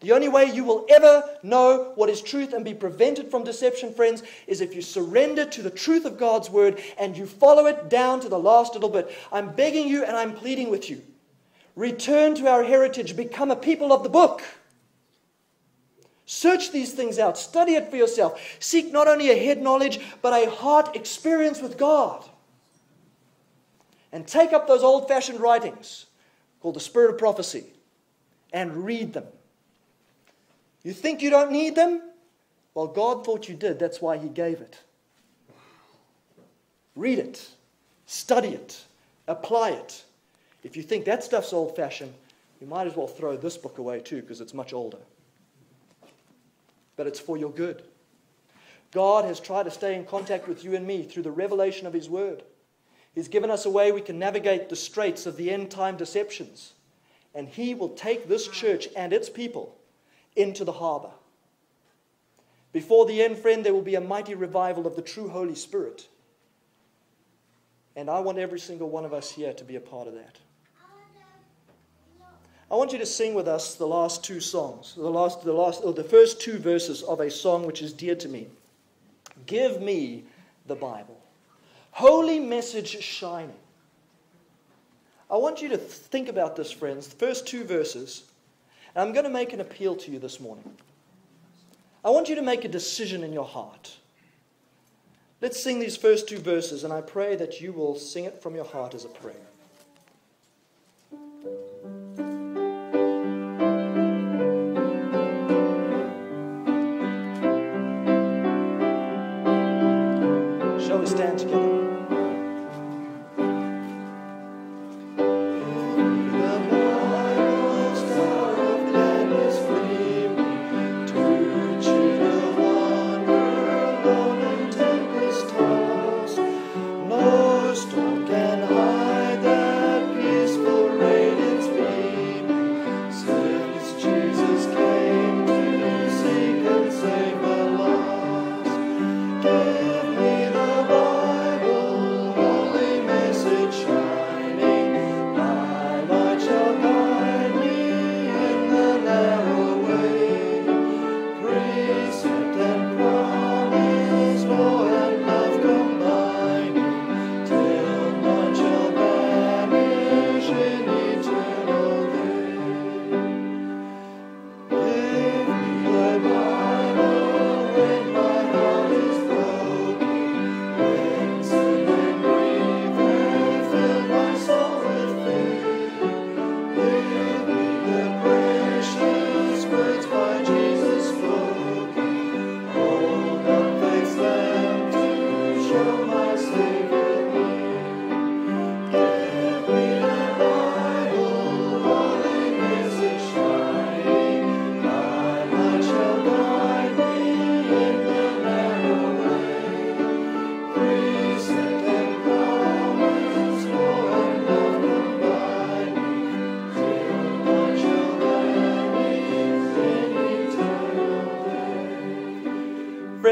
The only way you will ever know what is truth and be prevented from deception, friends, is if you surrender to the truth of God's word and you follow it down to the last little bit. I'm begging you and I'm pleading with you. Return to our heritage, become a people of the book. Search these things out, study it for yourself. Seek not only a head knowledge, but a heart experience with God. And take up those old fashioned writings called the Spirit of Prophecy and read them. You think you don't need them? Well, God thought you did. That's why He gave it. Read it, study it, apply it. If you think that stuff's old fashioned, you might as well throw this book away too because it's much older but it's for your good. God has tried to stay in contact with you and me through the revelation of His Word. He's given us a way we can navigate the straits of the end time deceptions. And He will take this church and its people into the harbor. Before the end, friend, there will be a mighty revival of the true Holy Spirit. And I want every single one of us here to be a part of that. I want you to sing with us the last two songs, the last, the last, or the first two verses of a song which is dear to me. Give me the Bible. Holy message shining. I want you to think about this, friends. The first two verses. And I'm going to make an appeal to you this morning. I want you to make a decision in your heart. Let's sing these first two verses, and I pray that you will sing it from your heart as a prayer. Stand together.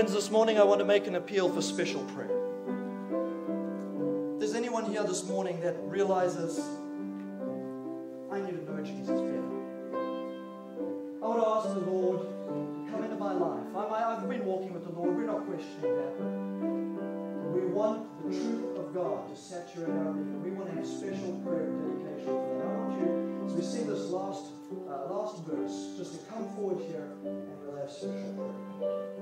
Friends, this morning I want to make an appeal for special prayer. There's anyone here this morning that realizes I need to know Jesus better, I want to ask the Lord to come into my life. i have been walking with the Lord, we're not questioning that. We want the truth of God to saturate our being. We want to have special prayer and dedication for that. I want you, as we sing this last, uh, last verse, just to come forward here and we'll have special prayer.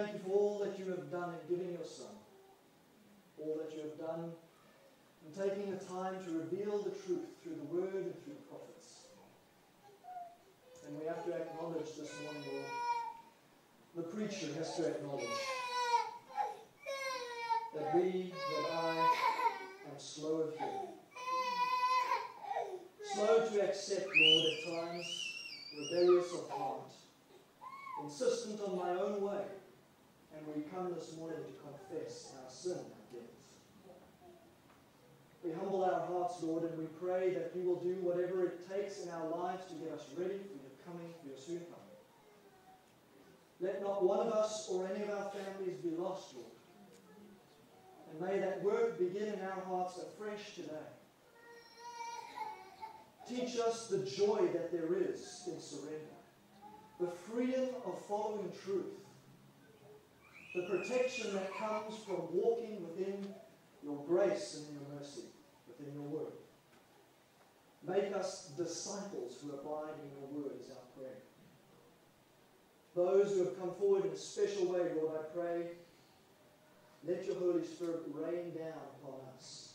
Thank you for all that you have done in giving your Son, all that you have done in taking the time to reveal the truth through the word and through the prophets. And we have to acknowledge this morning, Lord, the preacher has to acknowledge that we, that I, am slow of hearing slow to accept, Lord, at times, rebellious of heart, insistent on my own way. And we come this morning to confess our sin and debt. We humble our hearts, Lord, and we pray that you will do whatever it takes in our lives to get us ready for your coming, your soon coming. Let not one of us or any of our families be lost, Lord. And may that work begin in our hearts afresh today. Teach us the joy that there is in surrender, the freedom of following truth, the protection that comes from walking within your grace and your mercy, within your word. Make us disciples who abide in your word is our prayer. Those who have come forward in a special way, Lord, I pray, let your Holy Spirit rain down upon us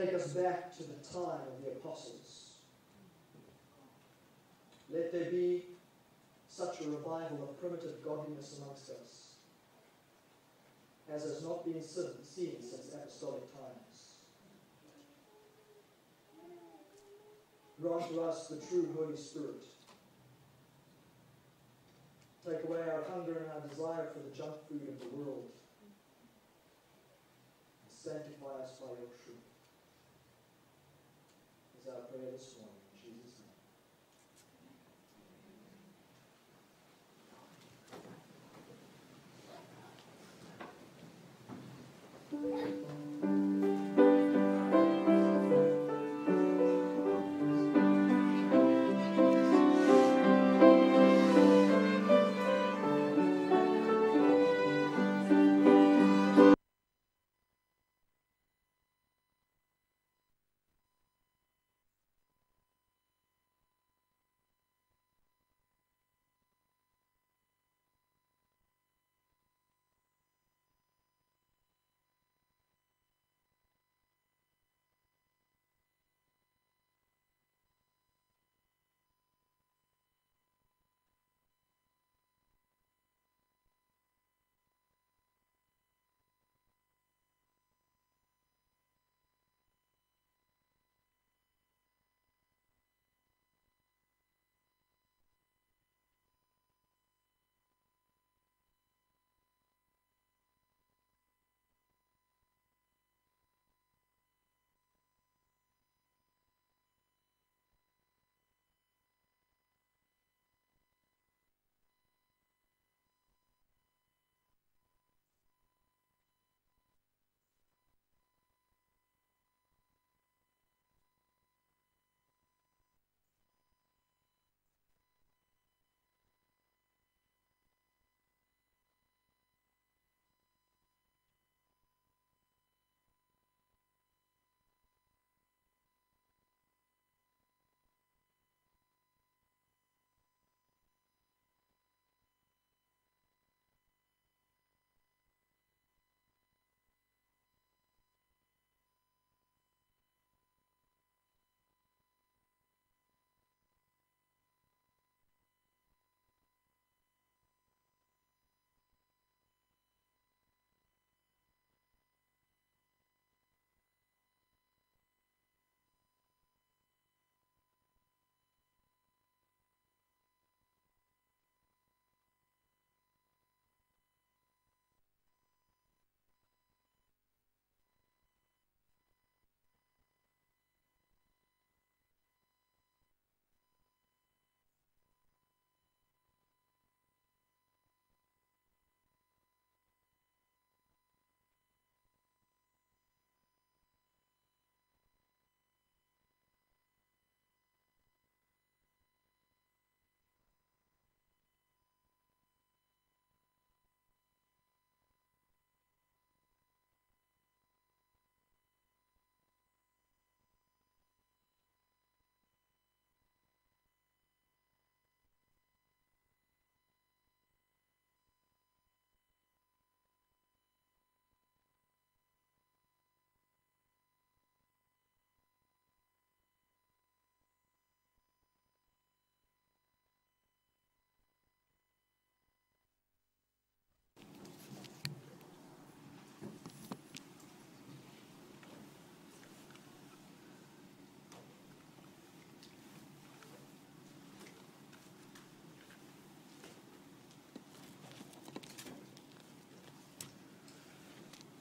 Take us back to the time of the apostles. Let there be such a revival of primitive godliness amongst us as has not been seen since apostolic times. Grant to us the true Holy Spirit. Take away our hunger and our desire for the junk food of the world. And sanctify us by your truth Is our prayer this morning.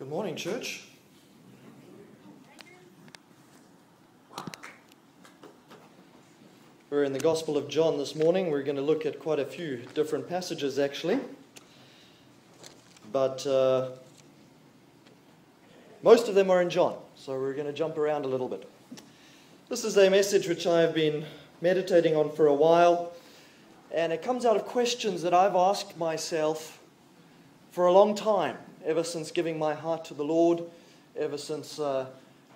Good morning, church. We're in the Gospel of John this morning. We're going to look at quite a few different passages actually. But uh, most of them are in John, so we're going to jump around a little bit. This is a message which I've been meditating on for a while, and it comes out of questions that I've asked myself for a long time, ever since giving my heart to the Lord, ever since uh,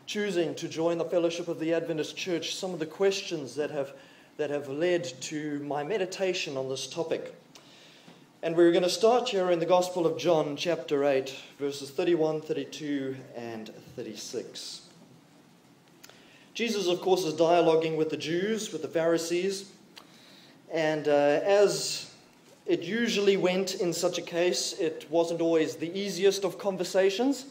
choosing to join the fellowship of the Adventist Church. Some of the questions that have, that have led to my meditation on this topic. And we're going to start here in the Gospel of John, chapter 8, verses 31, 32, and 36. Jesus, of course, is dialoguing with the Jews, with the Pharisees. And uh, as it usually went in such a case, it wasn't always the easiest of conversations.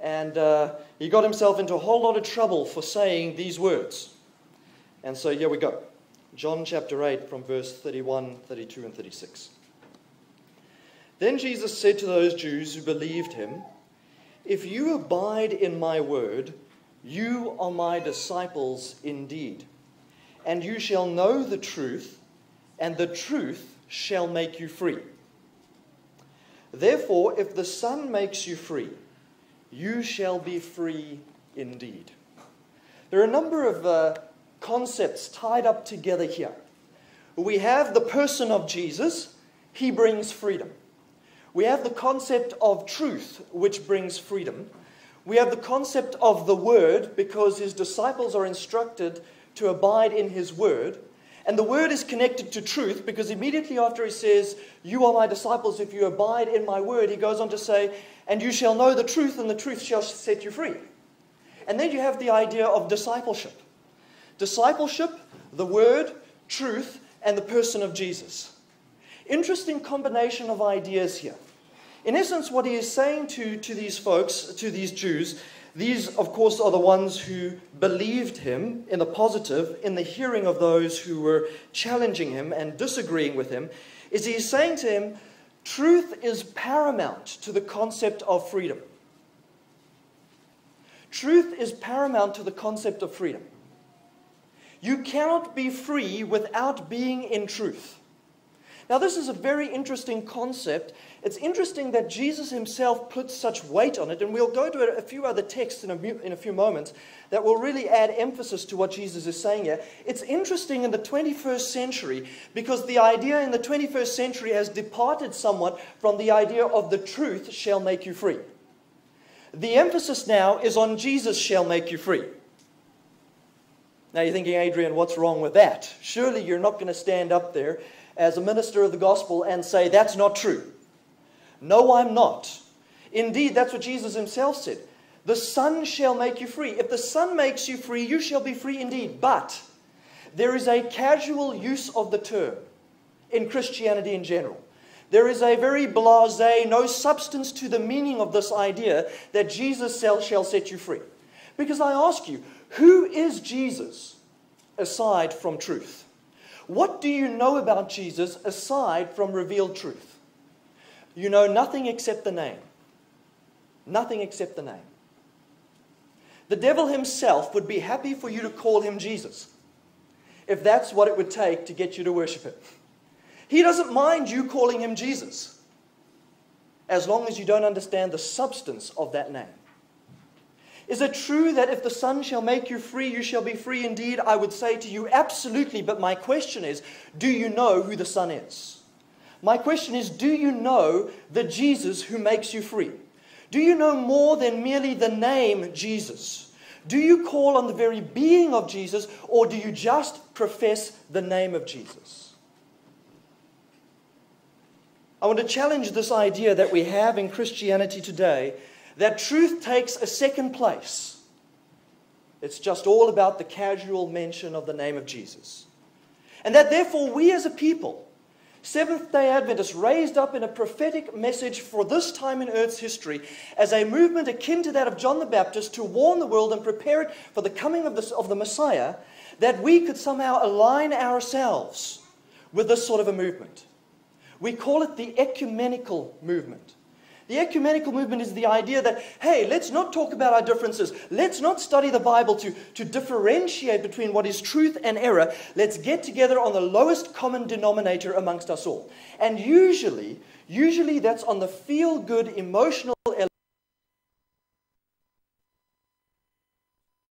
And uh, he got himself into a whole lot of trouble for saying these words. And so here we go John chapter 8, from verse 31, 32, and 36. Then Jesus said to those Jews who believed him, If you abide in my word, you are my disciples indeed, and you shall know the truth, and the truth shall make you free. Therefore, if the Son makes you free, you shall be free indeed. There are a number of uh, concepts tied up together here. We have the person of Jesus, he brings freedom. We have the concept of truth, which brings freedom. We have the concept of the word, because his disciples are instructed to abide in his word. And the word is connected to truth because immediately after he says, You are my disciples if you abide in my word, he goes on to say, And you shall know the truth, and the truth shall set you free. And then you have the idea of discipleship. Discipleship, the word, truth, and the person of Jesus. Interesting combination of ideas here. In essence, what he is saying to, to these folks, to these Jews, these, of course, are the ones who believed him in the positive, in the hearing of those who were challenging him and disagreeing with him, is he saying to him, truth is paramount to the concept of freedom. Truth is paramount to the concept of freedom. You cannot be free without being in truth. Now, this is a very interesting concept. It's interesting that Jesus himself puts such weight on it, and we'll go to a few other texts in a, in a few moments that will really add emphasis to what Jesus is saying here. It's interesting in the 21st century because the idea in the 21st century has departed somewhat from the idea of the truth shall make you free. The emphasis now is on Jesus shall make you free. Now you're thinking, Adrian, what's wrong with that? Surely you're not going to stand up there as a minister of the gospel and say, That's not true. No, I'm not. Indeed, that's what Jesus himself said. The Son shall make you free. If the Son makes you free, you shall be free indeed. But there is a casual use of the term in Christianity in general. There is a very blase, no substance to the meaning of this idea that Jesus shall set you free. Because I ask you, who is Jesus aside from truth? What do you know about Jesus aside from revealed truth? You know nothing except the name. Nothing except the name. The devil himself would be happy for you to call him Jesus if that's what it would take to get you to worship him. He doesn't mind you calling him Jesus as long as you don't understand the substance of that name. Is it true that if the Son shall make you free, you shall be free indeed? I would say to you, absolutely. But my question is, do you know who the Son is? My question is, do you know the Jesus who makes you free? Do you know more than merely the name Jesus? Do you call on the very being of Jesus, or do you just profess the name of Jesus? I want to challenge this idea that we have in Christianity today that truth takes a second place. It's just all about the casual mention of the name of Jesus. And that therefore we as a people, Seventh day Adventists, raised up in a prophetic message for this time in Earth's history as a movement akin to that of John the Baptist to warn the world and prepare it for the coming of the, of the Messiah, that we could somehow align ourselves with this sort of a movement. We call it the ecumenical movement. The ecumenical movement is the idea that, hey, let's not talk about our differences. Let's not study the Bible to, to differentiate between what is truth and error. Let's get together on the lowest common denominator amongst us all. And usually, usually that's on the feel good emotional